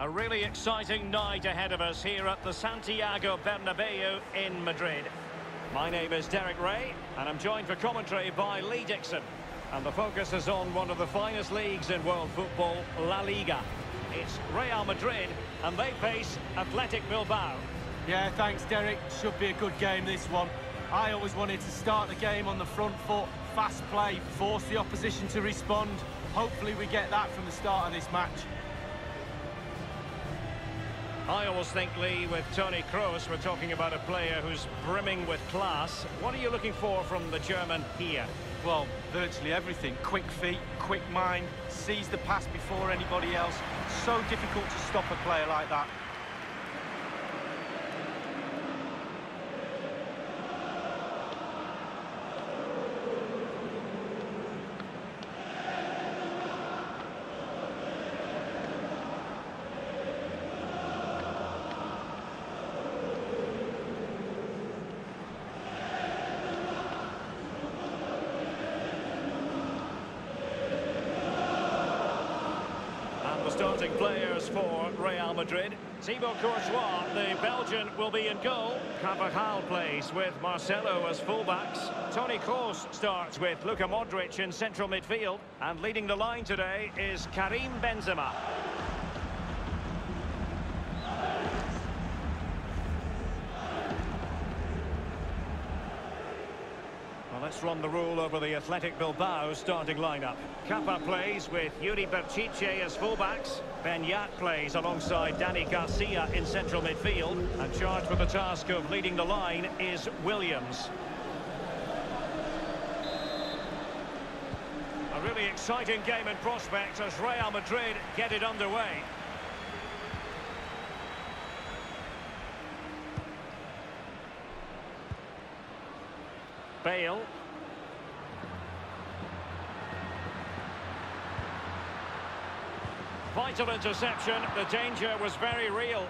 A really exciting night ahead of us here at the Santiago Bernabeu in Madrid. My name is Derek Rae, and I'm joined for commentary by Lee Dixon. And the focus is on one of the finest leagues in world football, La Liga. It's Real Madrid, and they face Athletic Bilbao. Yeah, thanks, Derek. Should be a good game, this one. I always wanted to start the game on the front foot, fast play, force the opposition to respond. Hopefully we get that from the start of this match. I always think, Lee, with Toni Kroos, we're talking about a player who's brimming with class. What are you looking for from the German here? Well, virtually everything. Quick feet, quick mind, sees the pass before anybody else. So difficult to stop a player like that. starting players for Real Madrid. Thibaut Courtois, the Belgian, will be in goal. Carvajal plays with Marcelo as fullbacks. Toni Kroos starts with Luka Modric in central midfield. And leading the line today is Karim Benzema. Let's run the rule over the Athletic Bilbao starting lineup. Kepa plays with Yuri Berchiche as fullbacks. Beñat plays alongside Danny Garcia in central midfield. And charged with the task of leading the line is Williams. A really exciting game in prospect as Real Madrid get it underway. Bale. Vital interception. The danger was very real.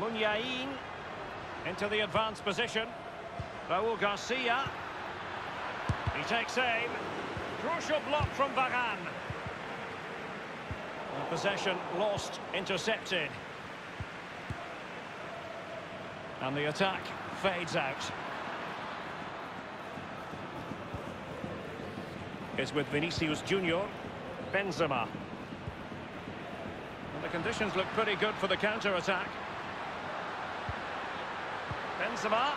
Muniain into the advanced position. Raul Garcia. He takes aim. Crucial block from Varane. Possession lost, intercepted. And the attack fades out. Is with Vinicius Junior. Benzema. And the conditions look pretty good for the counter-attack. Benzema.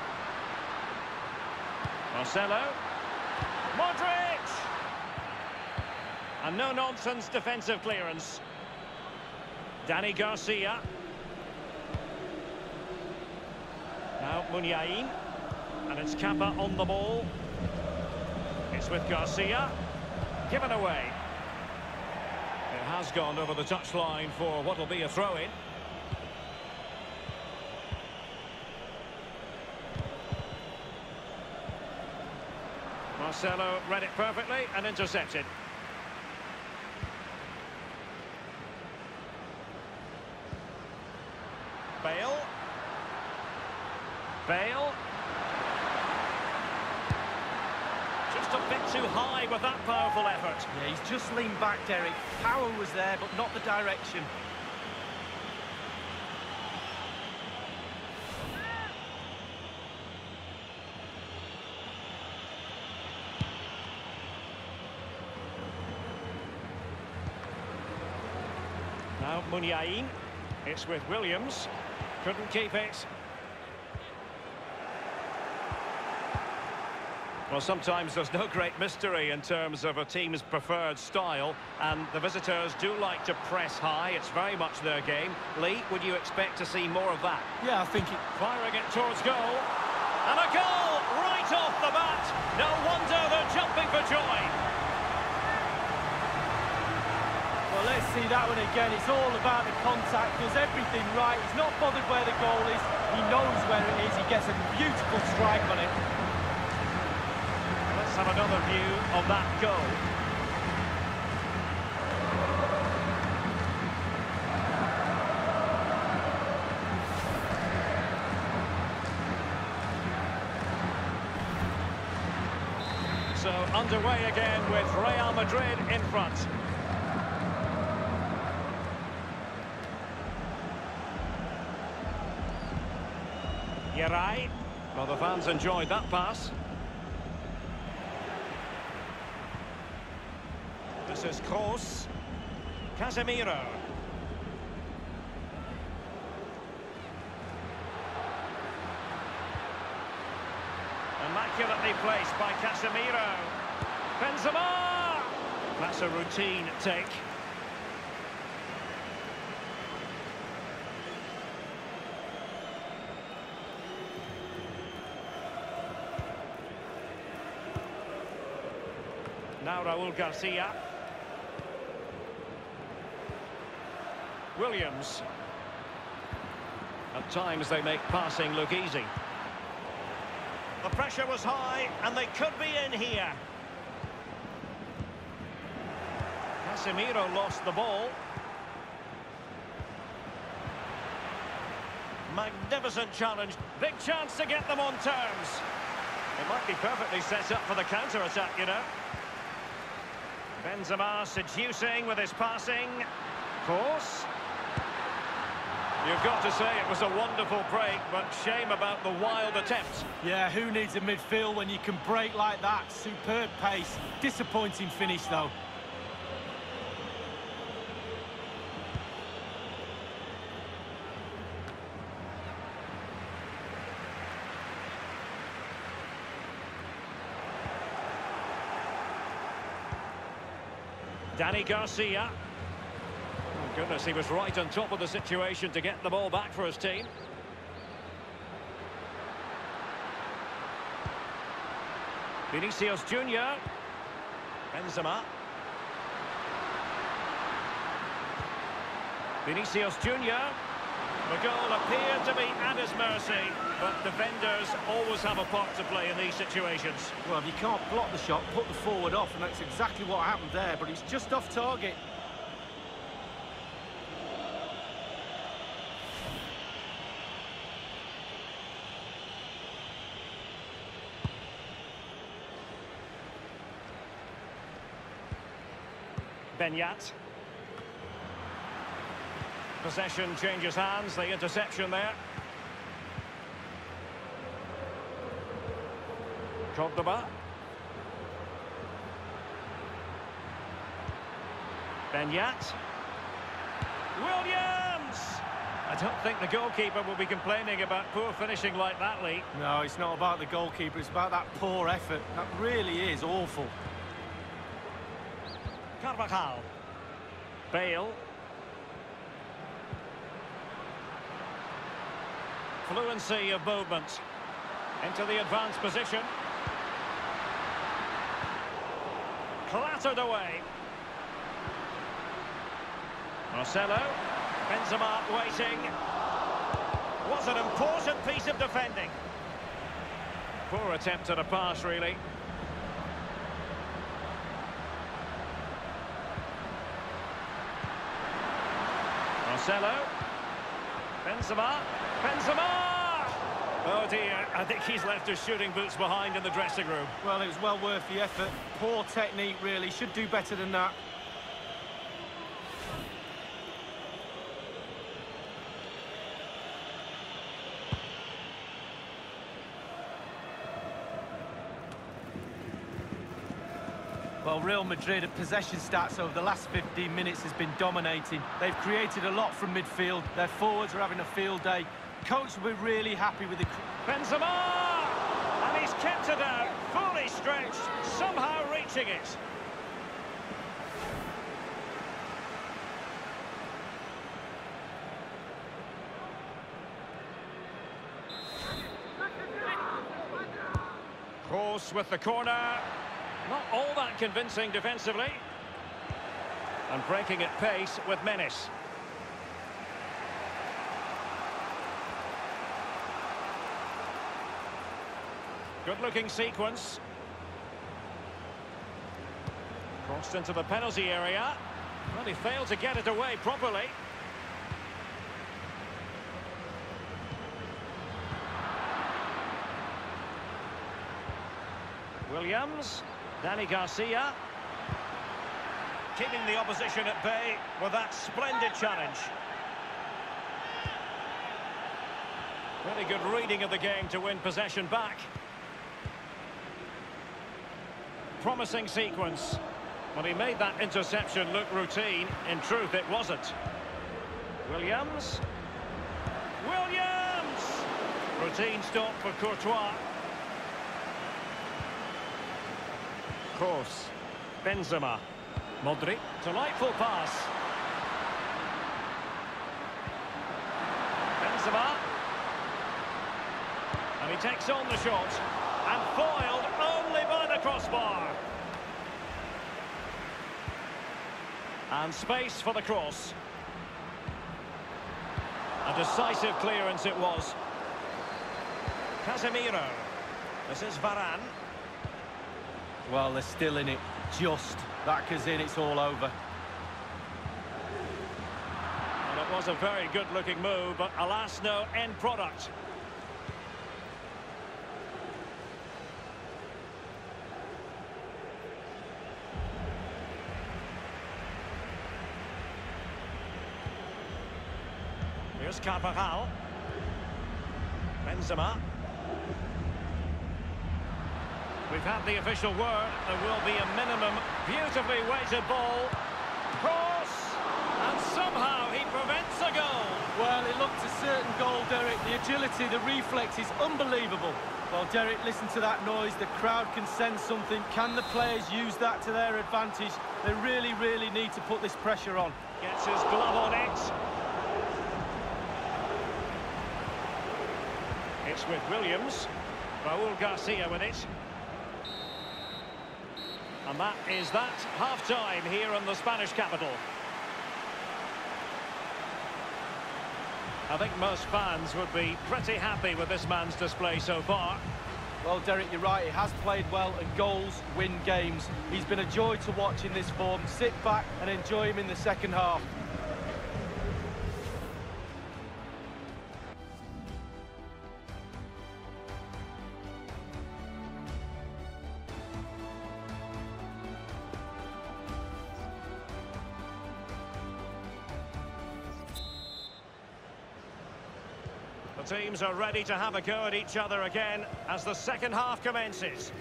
Marcelo. Modric! And no-nonsense defensive clearance. Danny Garcia. Now Muniain. And it's Kepa on the ball. It's with Garcia. Given away. It has gone over the touchline for what will be a throw-in. Marcelo read it perfectly and intercepted. Bale. Bale. Just a bit too high with that powerful effort. Yeah, he's just leaned back, Derek. Power was there, but not the direction. Now Muniain. It's with Williams. Couldn't keep it. Well, sometimes there's no great mystery in terms of a team's preferred style, and the visitors do like to press high. It's very much their game. Lee, would you expect to see more of that? Yeah, I think it... Firing it towards goal. And a goal right off the bat. No wonder they're jumping for joy. Well, let's see that one again. It's all about the contact, does everything right. He's not bothered where the goal is. He knows where it is. He gets a beautiful strike on it. Let's have another view of that goal. So underway again with Real Madrid in front. Yeray. Well, the fans enjoyed that pass. This is Kroos. Casemiro. Immaculately placed by Casemiro. Benzema! That's a routine take. Now Raul Garcia. Williams. At times they make passing look easy. The pressure was high and they could be in here. Casemiro lost the ball. Magnificent challenge. Big chance to get them on terms. It might be perfectly set up for the counter-attack, you know. Benzema seducing with his passing. Of course. You've got to say it was a wonderful break, but shame about the wild attempt. Yeah, who needs a midfield when you can break like that? Superb pace. Disappointing finish, though. Danny Garcia. Goodness, he was right on top of the situation to get the ball back for his team. Vinicius Junior. Benzema. Vinicius Junior. The goal appeared to be at his mercy, but defenders always have a part to play in these situations. Well, if you can't block the shot, put the forward off, and that's exactly what happened there, but he's just off target. Beñat. Possession changes hands, the interception there. Cordoba. Beñat. Williams! I don't think the goalkeeper will be complaining about poor finishing like that, Lee. No, it's not about the goalkeeper, it's about that poor effort. That really is awful. Carvajal. Bale. Fluency of movement. Into the advanced position. Clattered away. Marcelo. Benzema waiting. Was an important piece of defending. Poor attempt at a pass, really. Marcelo. Benzema. Benzema! Oh dear, I think he's left his shooting boots behind in the dressing room. Well, it was well worth the effort. Poor technique, really. Should do better than that. Well, Real Madrid at possession stats over the last 15 minutes has been dominating. They've created a lot from midfield. Their forwards are having a field day. Coach will be really happy with the... Benzema! And he's kept it out, fully stretched, somehow reaching it. Kroos with the corner. Not all that convincing defensively. And breaking at pace with menace. Good-looking sequence. Crossed into the penalty area. Well, he failed to get it away properly. Williams. Danny Garcia. Keeping the opposition at bay with that splendid challenge. Really good reading of the game to win possession back. Promising sequence. When he made that interception look routine, in truth it wasn't. Williams. Williams! Routine stop for Courtois. Kroos. Benzema. Modric. Delightful pass. Benzema. And he takes on the shot. And foiled only by the crossbar. And space for the cross. A decisive clearance it was. Casemiro. This is Varane. Well, they're still in it. Just. That goes in, it's all over. And it was a very good-looking move, but alas, no end product. Here's Carvajal. Benzema. We've had the official word. There will be a minimum beautifully weighted ball. Cross! And somehow he prevents a goal. Well, it looked a certain goal, Derek. The agility, the reflex is unbelievable. Well, Derek, listen to that noise. The crowd can sense something. Can the players use that to their advantage? They really, really need to put this pressure on. Gets his glove on it. It's with Williams. Raul Garcia with it. And that is that half-time here in the Spanish capital. I think most fans would be pretty happy with this man's display so far. Well, Derek, you're right. He has played well, and goals win games. He's been a joy to watch in this form. Sit back and enjoy him in the second half. Teams are ready to have a go at each other again as the second half commences.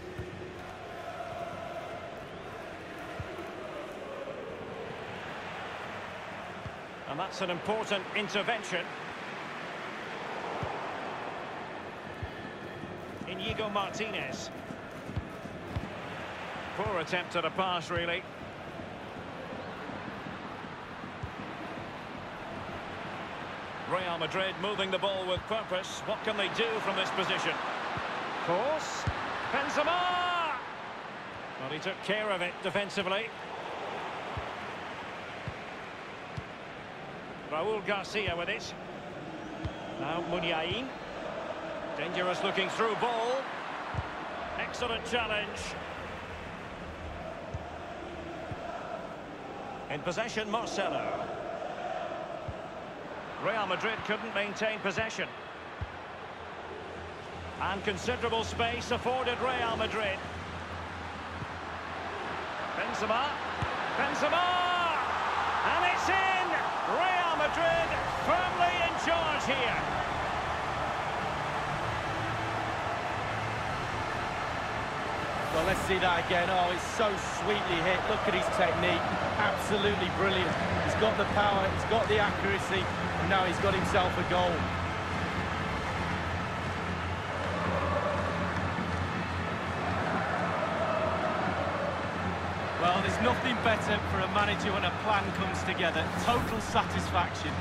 And that's an important intervention. Inigo Martinez. Poor attempt at a pass, really. Real Madrid moving the ball with purpose. What can they do from this position? Kroos. Benzema! Well, he took care of it defensively. Raul Garcia with it. Now Muniain. Dangerous looking through ball. Excellent challenge. In possession, Marcelo. Real Madrid couldn't maintain possession. And considerable space afforded Real Madrid. Benzema. Benzema! And it's in! Real Madrid firmly in charge here. Well, let's see that again. Oh, it's so sweetly hit. Look at his technique. Absolutely brilliant. He's got the power, he's got the accuracy, and now he's got himself a goal. Well, there's nothing better for a manager when a plan comes together. Total satisfaction.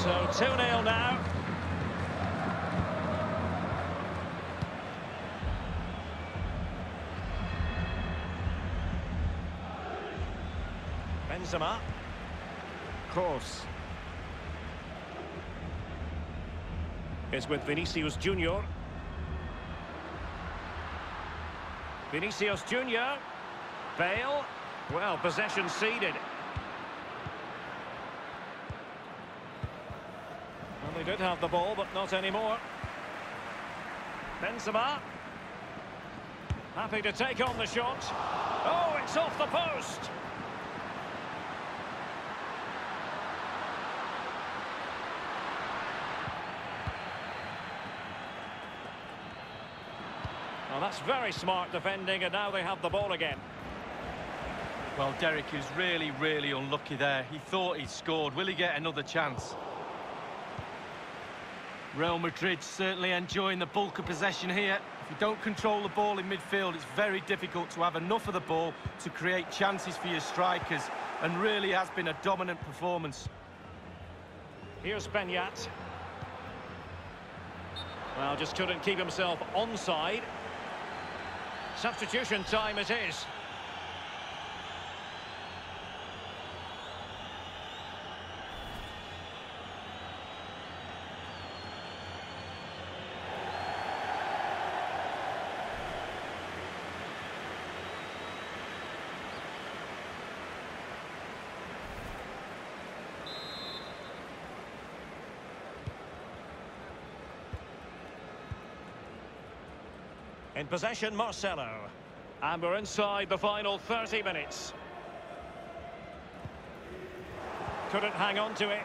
So 2-0 now. Benzema. Kroos. Is with Vinicius Junior. Vinicius Junior. Bale. Well, possession ceded. Well, they did have the ball, but not anymore. Benzema. Happy to take on the shot. Oh, it's off the post. That's very smart defending, and now they have the ball again. Well, Derek is really, really unlucky there. He thought he'd scored. Will he get another chance? Real Madrid certainly enjoying the bulk of possession here. If you don't control the ball in midfield, it's very difficult to have enough of the ball to create chances for your strikers, and really has been a dominant performance. Here's Beñat. Well, just couldn't keep himself onside. Substitution time it is. In possession, Marcelo. And we're inside the final 30 minutes. Couldn't hang on to it.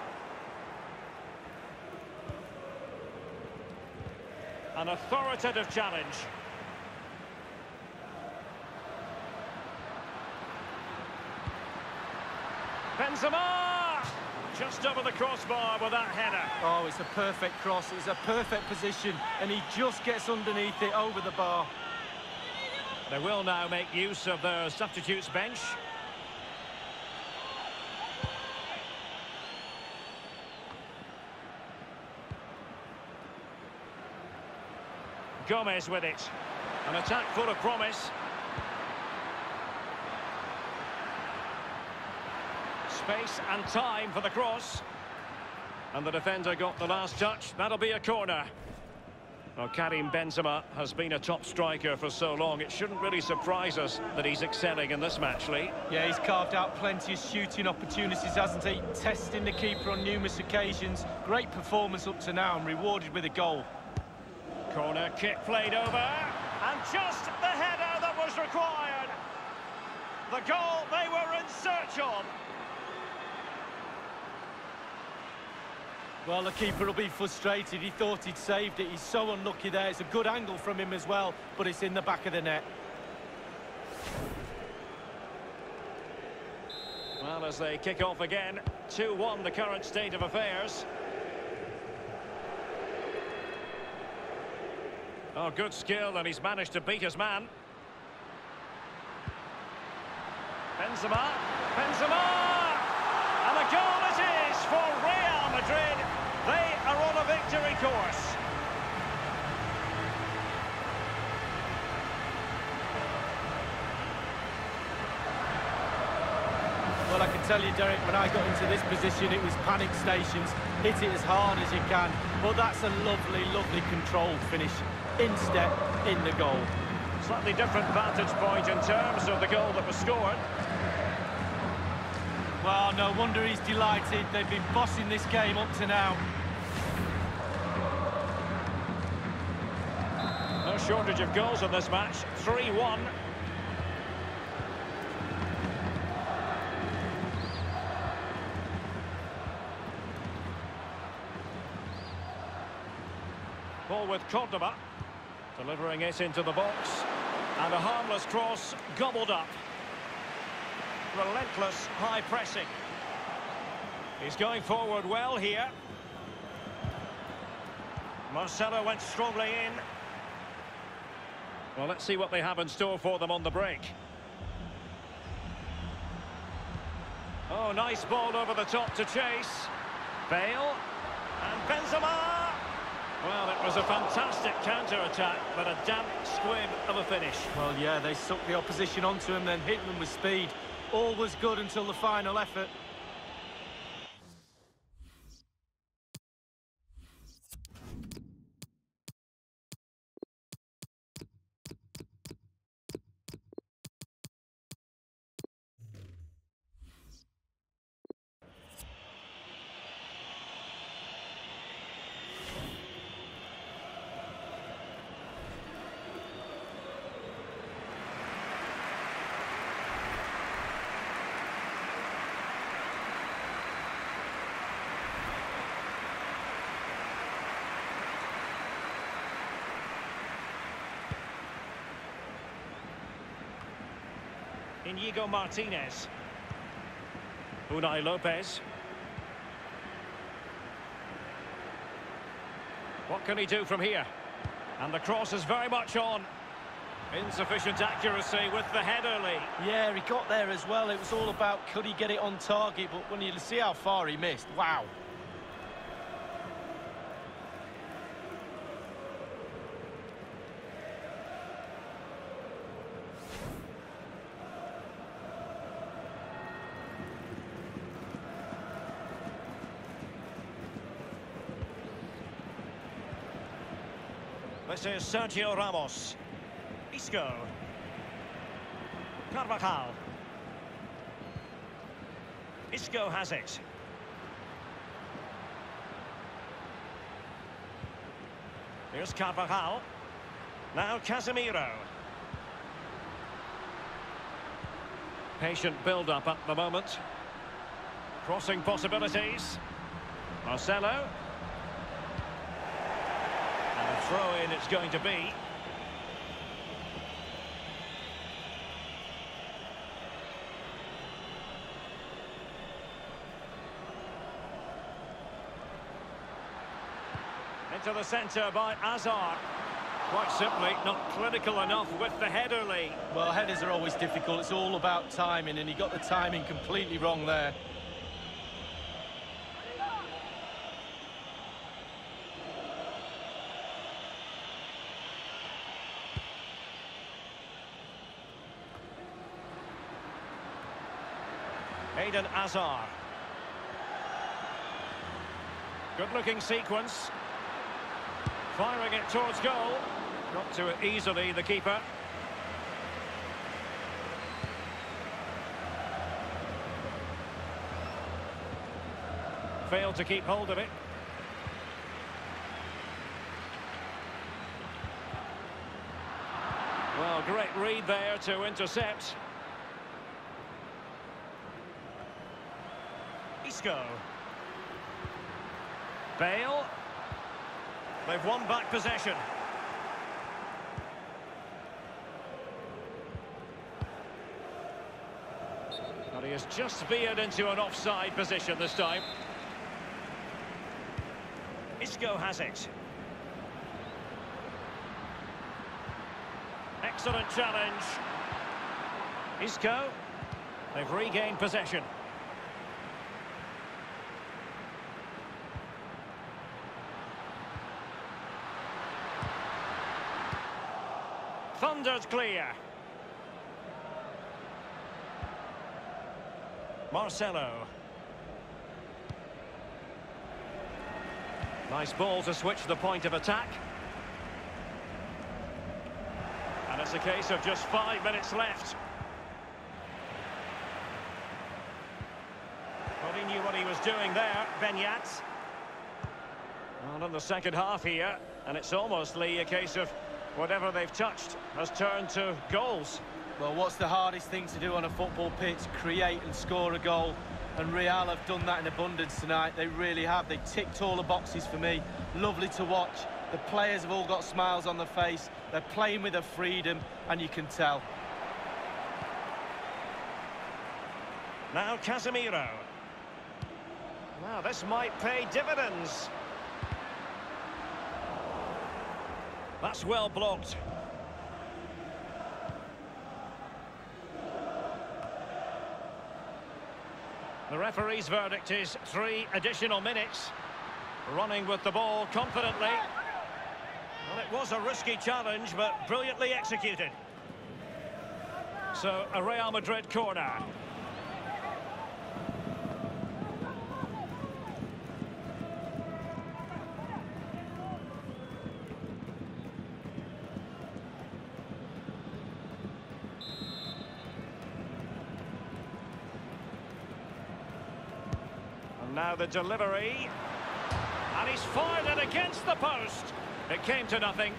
An authoritative challenge. Benzema! Just over the crossbar with that header. Oh, it's a perfect cross. It's a perfect position, and he just gets underneath it over the bar. They will now make use of their substitutes bench. Gomez with it. An attack full of promise. Space and time for the cross. And the defender got the last touch. That'll be a corner. Well, Karim Benzema has been a top striker for so long, it shouldn't really surprise us that he's excelling in this match, Lee. Yeah, he's carved out plenty of shooting opportunities, hasn't he? Testing the keeper on numerous occasions. Great performance up to now and rewarded with a goal. Corner kick played over, and just the header that was required. The goal they were in search of. Well, the keeper will be frustrated. He thought he'd saved it. He's so unlucky there. It's a good angle from him as well, but it's in the back of the net. Well, as they kick off again, 2-1 the current state of affairs. Oh, good skill, and he's managed to beat his man. Benzema, Benzema! And a goal it is for Real Madrid. They are on a victory course. Well, I can tell you, Derek, when I got into this position, it was panic stations. Hit it as hard as you can. But that's a lovely, lovely controlled finish. In step, in the goal. Slightly different vantage point in terms of the goal that was scored. Well, no wonder he's delighted. They've been bossing this game up to now. No shortage of goals in this match. 3-1. Cordoba. Delivering it into the box. And a harmless cross gobbled up. Relentless high pressing. He's going forward well here. Marcelo went strongly in. Well, let's see what they have in store for them on the break. Oh, nice ball over the top to chase. Bale. And Benzema. Well, it was a fantastic counter-attack, but a damp squib of a finish. Well, yeah, they sucked the opposition onto him, then hit them with speed. All was good until the final effort. Inigo Martinez. Unai Lopez. What can he do from here? And the cross is very much on. Insufficient accuracy with the head early. Yeah, he got there as well. It was all about could he get it on target, but when you see how far he missed, wow. This is Sergio Ramos. Isco. Carvajal. Isco has it. Here's Carvajal. Now Casemiro. Patient build-up at the moment. Crossing possibilities. Marcelo. Throw-in it's going to be. Into the centre by Hazard. Quite simply, not clinical enough with the header. Well, headers are always difficult. It's all about timing, and he got the timing completely wrong there. Eden Hazard. Good-looking sequence. Firing it towards goal. Got to it easily, the keeper. Failed to keep hold of it. Well, great read there to intercept. Isco. Bale. They've won back possession. But he has just veered into an offside position this time. Isco has it. Excellent challenge. Isco. They've regained possession. Thundered clear. Marcelo. Nice ball to switch the point of attack. And it's a case of just five minutes left. But he knew what he was doing there, Beñat. Well, in the second half here, and it's almost, a case of whatever they've touched has turned to goals. Well, what's the hardest thing to do on a football pitch? Create and score a goal. And Real have done that in abundance tonight. They really have. They ticked all the boxes for me. Lovely to watch. The players have all got smiles on their face. They're playing with a freedom, and you can tell. Now Casemiro. Now this might pay dividends. That's well blocked. The referee's verdict is three additional minutes. Running with the ball confidently. Well, it was a risky challenge, but brilliantly executed. So, a Real Madrid corner. Now the delivery. And he's fired it against the post. It came to nothing.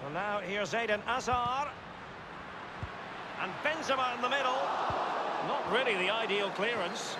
Well, now here's Eden Hazard. And Benzema in the middle. Not really the ideal clearance.